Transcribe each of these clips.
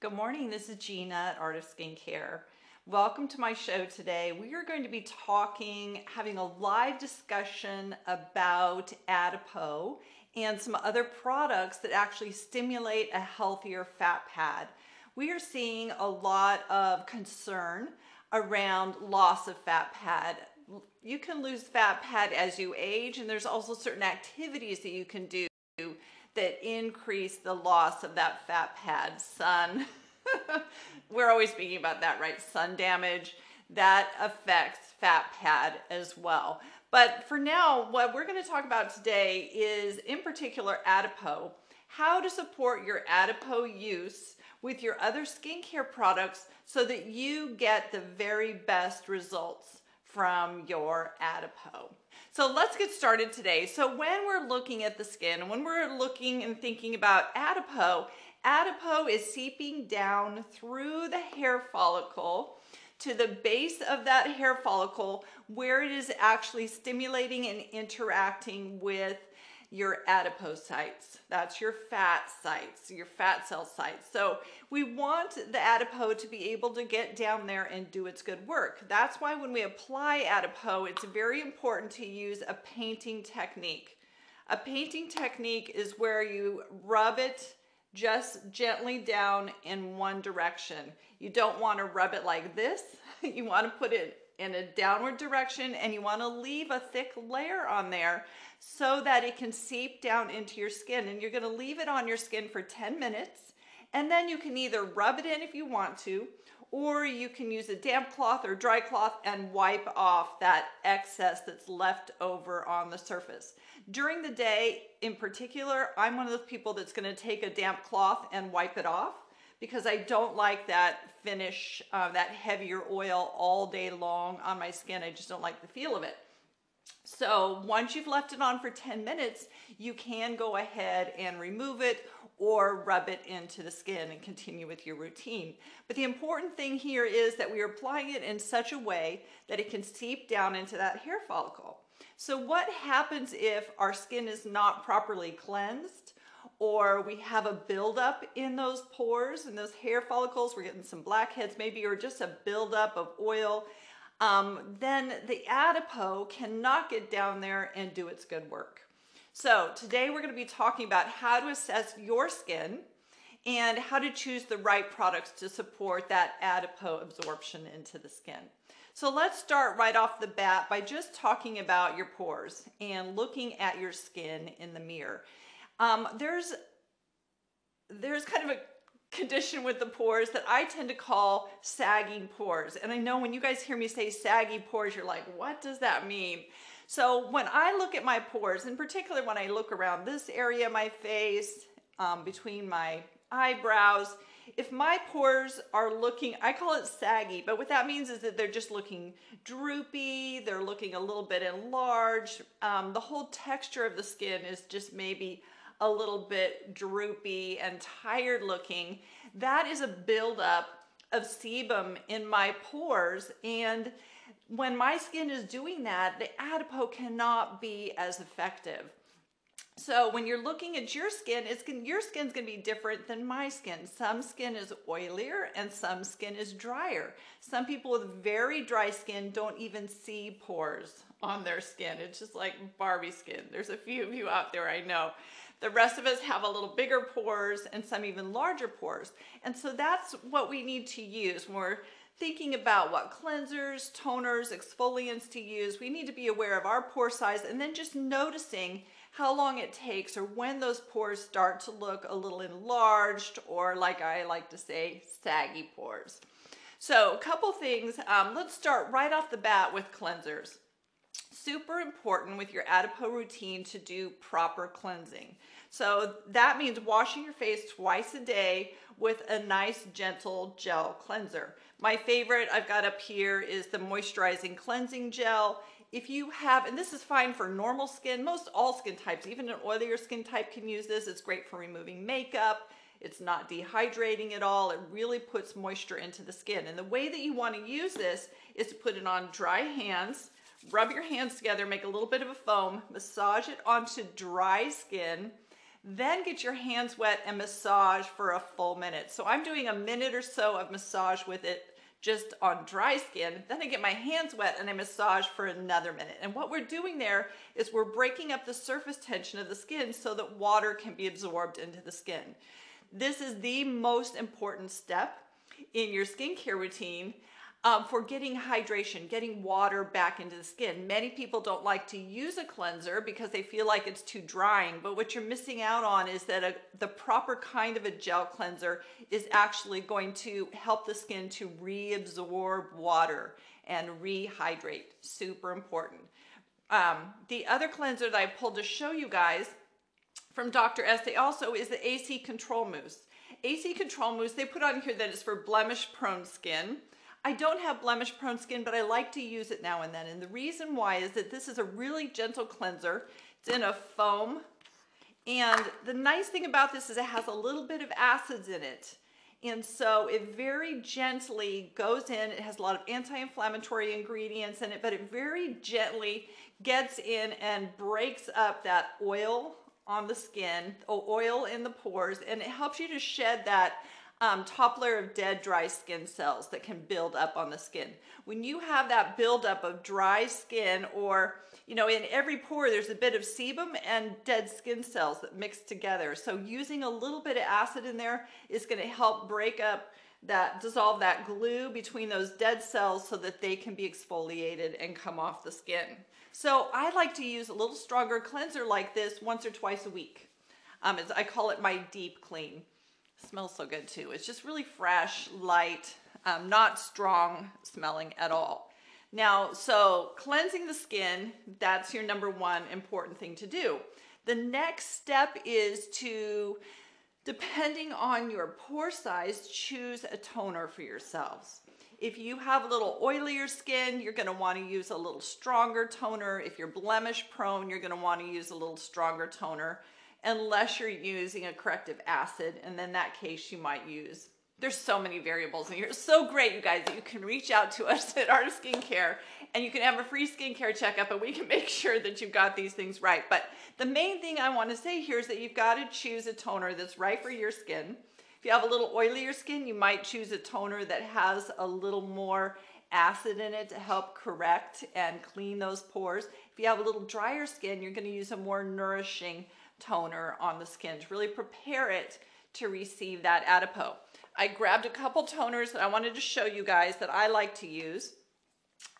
Good morning, this is Jeana at Art of Skincare. Welcome to my show today. We are going to be talking, having a live discussion about Adipeau and some other products that actually stimulate a healthier fat pad. We are seeing a lot of concern around loss of fat pad. You can lose fat pad as you age, and there's also certain activities that you can do that increase the loss of that fat pad. Sun, we're always speaking about that, right? Sun damage, that affects fat pad as well. But for now, what we're going to talk about today is, in particular, Adipeau, how to support your Adipeau use with your other skincare products so that you get the very best results from your Adipeau. So let's get started today. So when we're looking at the skin, when we're looking and thinking about Adipeau, Adipeau is seeping down through the hair follicle to the base of that hair follicle where it is actually stimulating and interacting with your adipocytes. That's your fat sites, your fat cell sites. So we want the Adipeau to be able to get down there and do its good work. That's why when we apply Adipeau, it's very important to use a painting technique. A painting technique is where you rub it just gently down in one direction. You don't want to rub it like this. you want to put it in a downward direction and you want to leave a thick layer on there so that it can seep down into your skin. And you're going to leave it on your skin for 10 minutes. And then you can either rub it in if you want to, or you can use a damp cloth or dry cloth and wipe off that excess that's left over on the surface. During the day, in particular, I'm one of those people that's going to take a damp cloth and wipe it off because I don't like that finish, uh, that heavier oil all day long on my skin. I just don't like the feel of it. So once you've left it on for 10 minutes, you can go ahead and remove it or rub it into the skin and continue with your routine. But the important thing here is that we are applying it in such a way that it can seep down into that hair follicle. So what happens if our skin is not properly cleansed or we have a buildup in those pores and those hair follicles, we're getting some blackheads maybe, or just a buildup of oil, um, then the Adipeau cannot get down there and do its good work. So today we're going to be talking about how to assess your skin and how to choose the right products to support that Adipeau absorption into the skin. So let's start right off the bat by just talking about your pores and looking at your skin in the mirror. Um, there's there's kind of a condition with the pores that I tend to call sagging pores. And I know when you guys hear me say saggy pores, you're like, what does that mean? So when I look at my pores, in particular when I look around this area of my face, um, between my eyebrows, if my pores are looking, I call it saggy, but what that means is that they're just looking droopy, they're looking a little bit enlarged, um, the whole texture of the skin is just maybe a little bit droopy and tired looking, that is a buildup of sebum in my pores. And when my skin is doing that, the Adipeau cannot be as effective. So when you're looking at your skin, it's your skin's gonna be different than my skin. Some skin is oilier and some skin is drier. Some people with very dry skin don't even see pores on their skin. It's just like Barbie skin. There's a few of you out there I know. The rest of us have a little bigger pores and some even larger pores. And so that's what we need to use when we're thinking about what cleansers, toners, exfoliants to use. We need to be aware of our pore size and then just noticing how long it takes or when those pores start to look a little enlarged or like I like to say, saggy pores. So a couple things, um, let's start right off the bat with cleansers super important with your Adipeau routine to do proper cleansing. So that means washing your face twice a day with a nice gentle gel cleanser. My favorite I've got up here is the moisturizing cleansing gel. If you have, and this is fine for normal skin, most all skin types, even an oilier skin type can use this. It's great for removing makeup. It's not dehydrating at all. It really puts moisture into the skin. And the way that you want to use this is to put it on dry hands rub your hands together, make a little bit of a foam, massage it onto dry skin, Then get your hands wet and massage for a full minute. So I'm doing a minute or so of massage with it just on dry skin. Then I get my hands wet and I massage for another minute. And what we're doing there is we're breaking up the surface tension of the skin so that water can be absorbed into the skin. This is the most important step in your skincare routine um, for getting hydration, getting water back into the skin. Many people don't like to use a cleanser because they feel like it's too drying, but what you're missing out on is that a, the proper kind of a gel cleanser is actually going to help the skin to reabsorb water and rehydrate. Super important. Um, the other cleanser that I pulled to show you guys from Dr. Esthé also is the AC Control Mousse. AC Control Mousse, they put on here that it's for blemish prone skin. I don't have blemish prone skin, but I like to use it now and then. And the reason why is that this is a really gentle cleanser. It's in a foam. And the nice thing about this is it has a little bit of acids in it. And so it very gently goes in. It has a lot of anti-inflammatory ingredients in it, but it very gently gets in and breaks up that oil on the skin, oil in the pores, and it helps you to shed that um, top layer of dead dry skin cells that can build up on the skin. When you have that buildup of dry skin or, you know, in every pore there's a bit of sebum and dead skin cells that mix together. So using a little bit of acid in there is gonna help break up that, dissolve that glue between those dead cells so that they can be exfoliated and come off the skin. So I like to use a little stronger cleanser like this once or twice a week. Um, I call it my deep clean. Smells so good too. It's just really fresh, light, um, not strong smelling at all. Now, so cleansing the skin, that's your number one important thing to do. The next step is to, depending on your pore size, choose a toner for yourselves. If you have a little oilier skin, you're gonna wanna use a little stronger toner. If you're blemish prone, you're gonna wanna use a little stronger toner unless you're using a corrective acid. And in that case, you might use, there's so many variables in here. It's so great, you guys, that you can reach out to us at Art of Skincare and you can have a free skincare checkup and we can make sure that you've got these things right. But the main thing I want to say here is that you've got to choose a toner that's right for your skin. If you have a little oilier skin, you might choose a toner that has a little more acid in it to help correct and clean those pores. If you have a little drier skin, you're going to use a more nourishing toner on the skin to really prepare it to receive that adipose. I grabbed a couple toners that I wanted to show you guys that I like to use.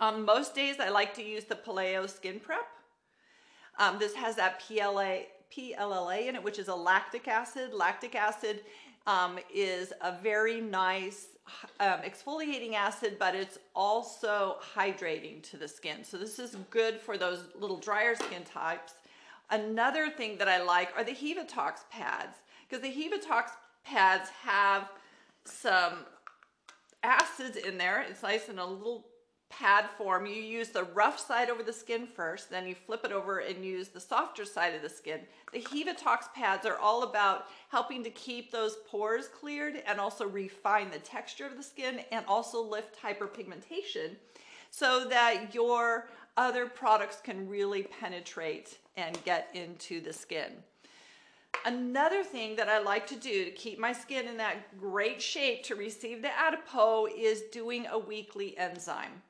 On most days, I like to use the Pilleo Skin Prep. Um, this has that PLA, PLLA in it, which is a lactic acid. Lactic acid um, is a very nice um, exfoliating acid, but it's also hydrating to the skin. So this is good for those little drier skin types Another thing that I like are the Hevatox pads because the Hevatox pads have some acids in there. It's nice in a little pad form. You use the rough side over the skin first, then you flip it over and use the softer side of the skin. The Hevatox pads are all about helping to keep those pores cleared and also refine the texture of the skin and also lift hyperpigmentation so that your other products can really penetrate and get into the skin. Another thing that I like to do to keep my skin in that great shape to receive the adipose is doing a weekly enzyme.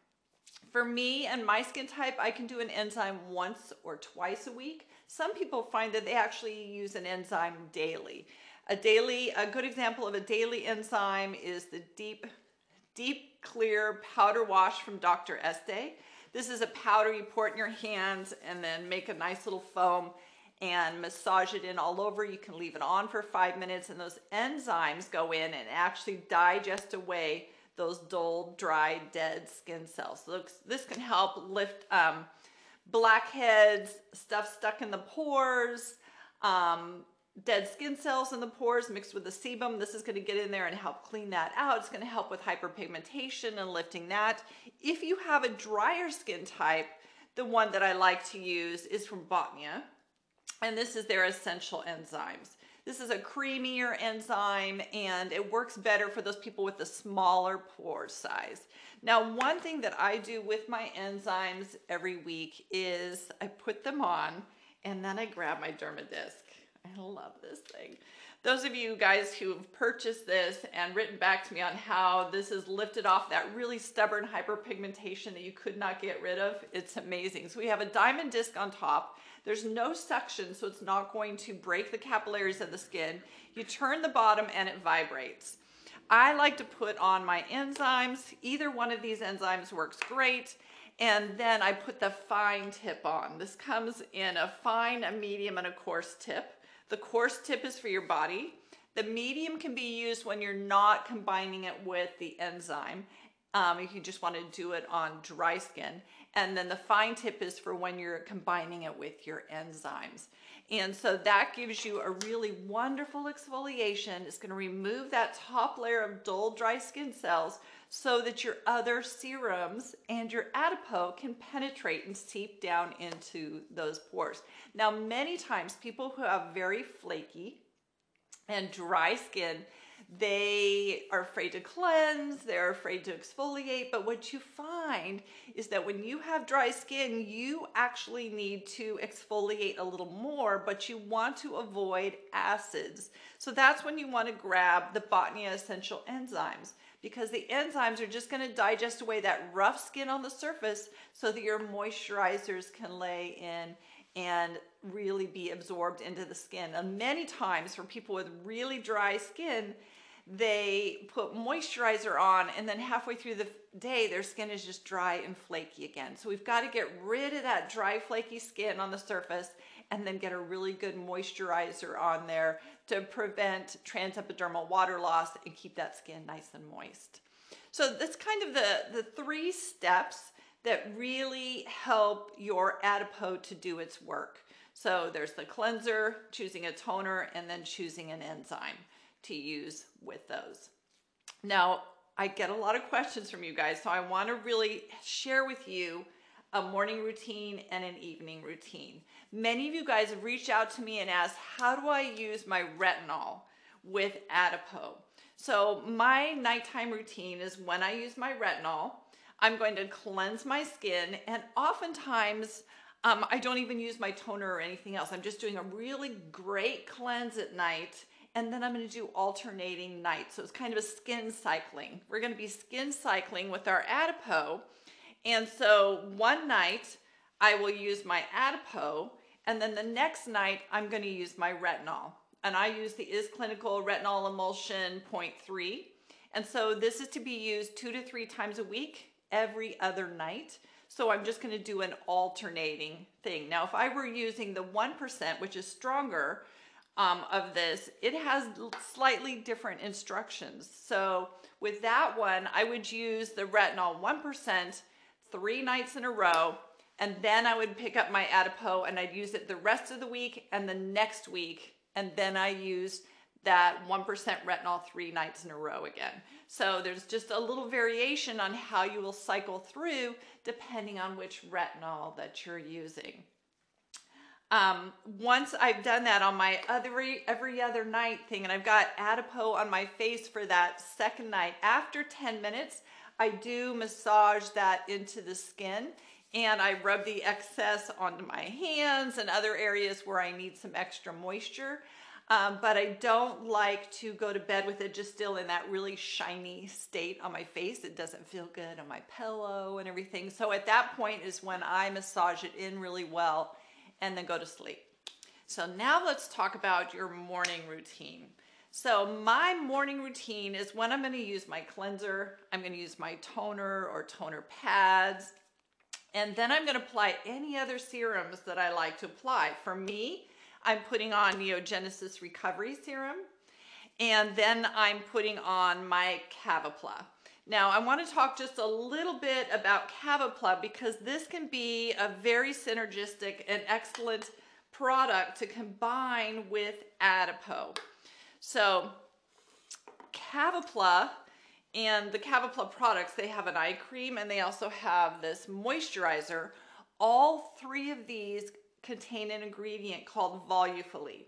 For me and my skin type, I can do an enzyme once or twice a week. Some people find that they actually use an enzyme daily. A daily, a good example of a daily enzyme is the deep, deep clear powder wash from Dr. Esthé. This is a powder you pour in your hands and then make a nice little foam and massage it in all over. You can leave it on for five minutes and those enzymes go in and actually digest away those dull, dry, dead skin cells. So this can help lift um, blackheads, stuff stuck in the pores, um, dead skin cells in the pores mixed with the sebum. This is going to get in there and help clean that out. It's going to help with hyperpigmentation and lifting that. If you have a drier skin type, the one that I like to use is from Botnia, and this is their essential enzymes. This is a creamier enzyme and it works better for those people with the smaller pore size. Now, one thing that I do with my enzymes every week is I put them on and then I grab my DermaDisc. I love this thing. Those of you guys who have purchased this and written back to me on how this has lifted off that really stubborn hyperpigmentation that you could not get rid of, it's amazing. So we have a diamond disc on top. There's no suction, so it's not going to break the capillaries of the skin. You turn the bottom and it vibrates. I like to put on my enzymes. Either one of these enzymes works great. And then I put the fine tip on. This comes in a fine, a medium, and a coarse tip. The coarse tip is for your body. The medium can be used when you're not combining it with the enzyme. Um, if you just want to do it on dry skin. And then the fine tip is for when you're combining it with your enzymes. And so that gives you a really wonderful exfoliation. It's going to remove that top layer of dull, dry skin cells so that your other serums and your adipose can penetrate and seep down into those pores. Now, many times people who have very flaky and dry skin, they are afraid to cleanse, they're afraid to exfoliate, but what you find is that when you have dry skin, you actually need to exfoliate a little more, but you want to avoid acids. So that's when you want to grab the Botnia Essential enzymes because the enzymes are just going to digest away that rough skin on the surface so that your moisturizers can lay in and really be absorbed into the skin. And many times for people with really dry skin, they put moisturizer on and then halfway through the day their skin is just dry and flaky again. So we've got to get rid of that dry flaky skin on the surface and then get a really good moisturizer on there to prevent transepidermal water loss and keep that skin nice and moist. So that's kind of the, the three steps that really help your adipose to do its work. So there's the cleanser, choosing a toner, and then choosing an enzyme to use with those. Now, I get a lot of questions from you guys, so I want to really share with you a morning routine and an evening routine. Many of you guys have reached out to me and asked, how do I use my retinol with adipose? So my nighttime routine is when I use my retinol, I'm going to cleanse my skin and oftentimes um, I don't even use my toner or anything else. I'm just doing a really great cleanse at night and then I'm going to do alternating nights. So it's kind of a skin cycling. We're going to be skin cycling with our adipose. And so one night I will use my adipose and then the next night I'm going to use my retinol. And I use the IS Clinical Retinol Emulsion 0.3. And so this is to be used two to three times a week, every other night. So I'm just going to do an alternating thing. Now, if I were using the 1%, which is stronger, um, of this, it has slightly different instructions. So with that one, I would use the retinol 1% three nights in a row, and then I would pick up my adipose and I'd use it the rest of the week and the next week, and then I use that 1% retinol three nights in a row again. So there's just a little variation on how you will cycle through depending on which retinol that you're using. Um, once I've done that on my every, every other night thing, and I've got adipose on my face for that second night, after 10 minutes, I do massage that into the skin and I rub the excess onto my hands and other areas where I need some extra moisture. Um, but I don't like to go to bed with it just still in that really shiny state on my face. It doesn't feel good on my pillow and everything. So at that point is when I massage it in really well and then go to sleep. So now let's talk about your morning routine. So my morning routine is when I'm going to use my cleanser, I'm going to use my toner or toner pads, and then I'm going to apply any other serums that I like to apply. For me, I'm putting on Neogenesis Recovery Serum, and then I'm putting on my Caviplla. Now, I want to talk just a little bit about Caviplla because this can be a very synergistic and excellent product to combine with Adipose. So, Caviplla and the Caviplla products, they have an eye cream and they also have this moisturizer. All three of these contain an ingredient called volufiline.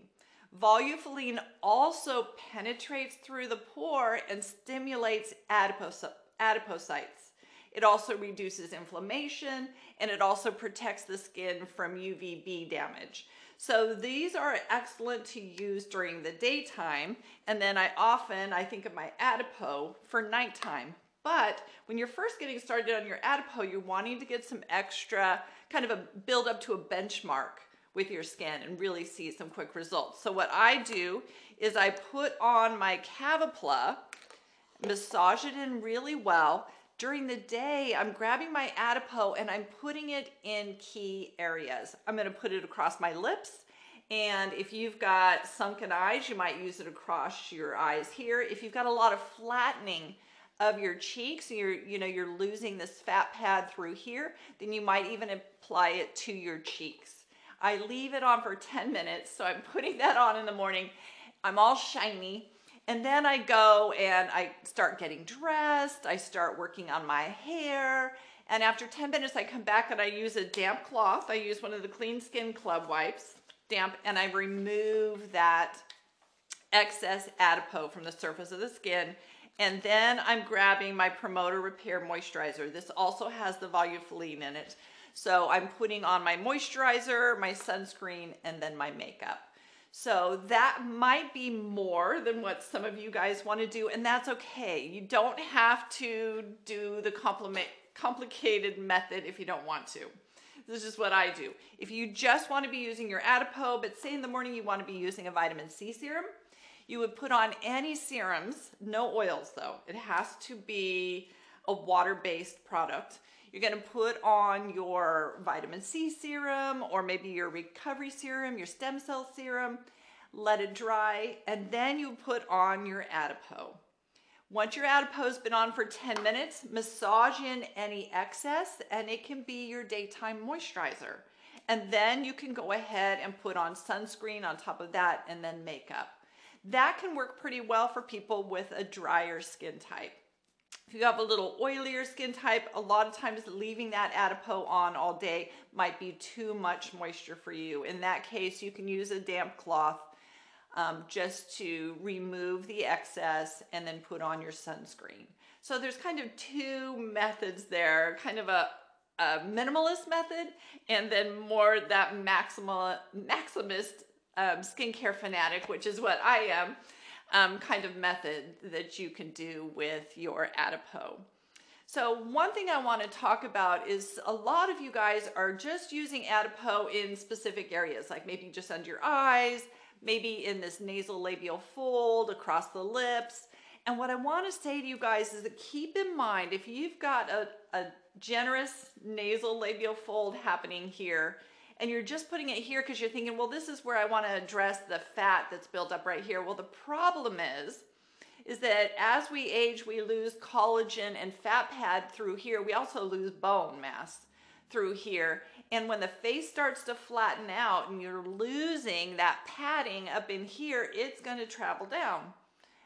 Volufiline also penetrates through the pore and stimulates adipose, adipocytes. It also reduces inflammation and it also protects the skin from UVB damage. So these are excellent to use during the daytime. And then I often, I think of my Adipeau for nighttime. But when you're first getting started on your Adipeau, you're wanting to get some extra, kind of a build up to a benchmark with your skin and really see some quick results. So what I do is I put on my Caviplla, massage it in really well. During the day, I'm grabbing my Adipeau and I'm putting it in key areas. I'm gonna put it across my lips. And if you've got sunken eyes, you might use it across your eyes here. If you've got a lot of flattening of your cheeks, you're, you know, you're losing this fat pad through here, then you might even apply it to your cheeks. I leave it on for 10 minutes, so I'm putting that on in the morning. I'm all shiny. And then I go and I start getting dressed. I start working on my hair. And after 10 minutes, I come back and I use a damp cloth. I use one of the Clean Skin Club wipes, damp, and I remove that excess adipose from the surface of the skin and then I'm grabbing my Promoter Repair Moisturizer. This also has the volufiline in it. So I'm putting on my moisturizer, my sunscreen, and then my makeup. So that might be more than what some of you guys want to do, and that's okay. You don't have to do the complicated method if you don't want to. This is what I do. If you just want to be using your Adipeau, but say in the morning you want to be using a vitamin C serum, you would put on any serums, no oils though. It has to be a water-based product. You're gonna put on your vitamin C serum or maybe your recovery serum, your stem cell serum, let it dry, and then you put on your Adipeau. Once your Adipeau's been on for 10 minutes, massage in any excess and it can be your daytime moisturizer. And then you can go ahead and put on sunscreen on top of that and then makeup. That can work pretty well for people with a drier skin type. If you have a little oilier skin type, a lot of times leaving that Adipeau on all day might be too much moisture for you. In that case, you can use a damp cloth um, just to remove the excess and then put on your sunscreen. So there's kind of two methods there, kind of a, a minimalist method and then more that maximal, maximist um, skincare fanatic, which is what I am, um, kind of method that you can do with your Adipeau. So one thing I want to talk about is a lot of you guys are just using Adipeau in specific areas, like maybe just under your eyes, maybe in this nasal labial fold, across the lips. And what I want to say to you guys is that keep in mind, if you've got a, a generous nasal labial fold happening here, and you're just putting it here because you're thinking, well, this is where I want to address the fat that's built up right here. Well, the problem is, is that as we age, we lose collagen and fat pad through here. We also lose bone mass through here. And when the face starts to flatten out and you're losing that padding up in here, it's going to travel down.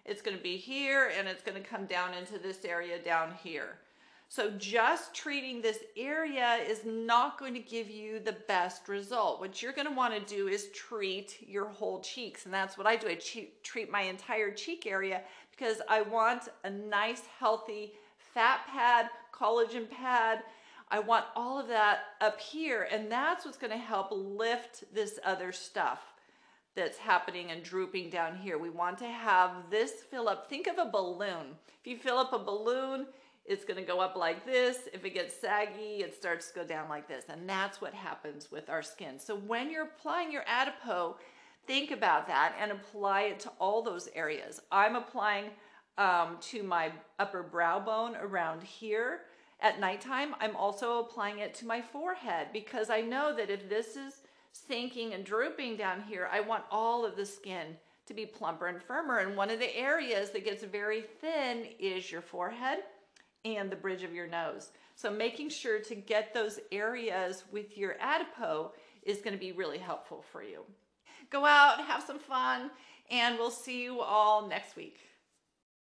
It's going to be here and it's going to come down into this area down here. So just treating this area is not going to give you the best result. What you're going to want to do is treat your whole cheeks. And that's what I do. I treat my entire cheek area because I want a nice, healthy fat pad, collagen pad. I want all of that up here. And that's what's going to help lift this other stuff that's happening and drooping down here. We want to have this fill up. Think of a balloon. If you fill up a balloon, it's going to go up like this. If it gets saggy, it starts to go down like this. And that's what happens with our skin. So when you're applying your Adipeau, think about that and apply it to all those areas. I'm applying um, to my upper brow bone around here at nighttime. I'm also applying it to my forehead because I know that if this is sinking and drooping down here, I want all of the skin to be plumper and firmer. And one of the areas that gets very thin is your forehead and the bridge of your nose. So making sure to get those areas with your Adipeau is gonna be really helpful for you. Go out, have some fun, and we'll see you all next week.